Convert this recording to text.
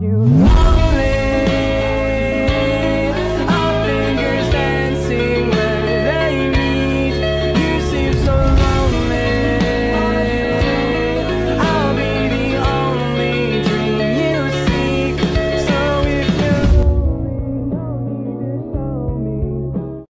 you. Lonely.